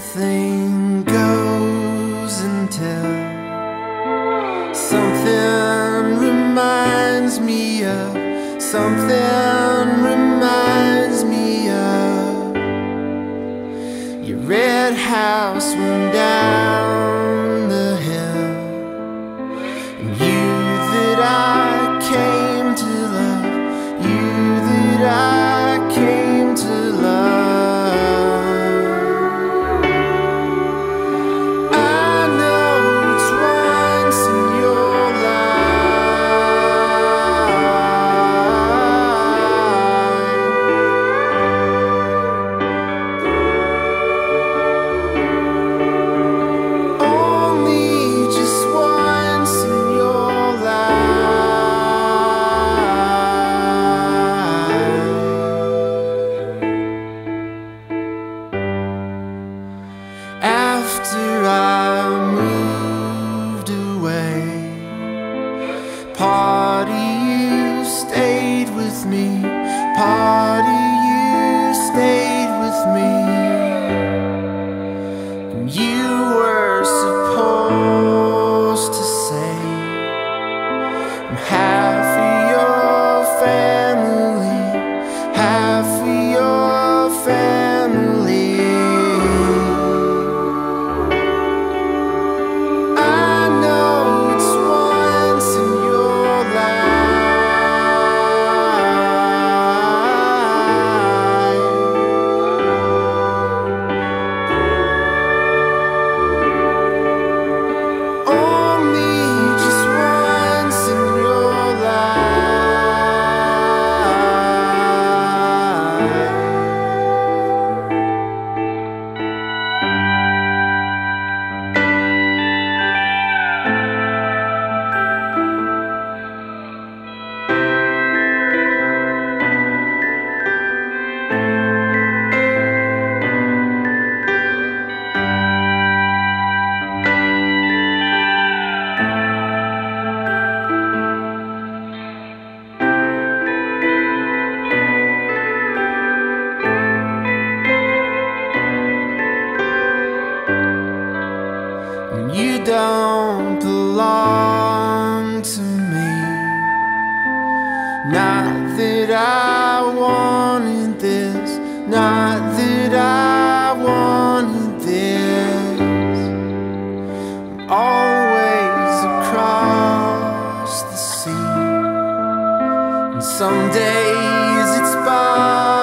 everything goes until something reminds me of something reminds me of your red house. Party, you stayed with me. Party. Not that I wanted this. I'm always across the sea, and some days it's by.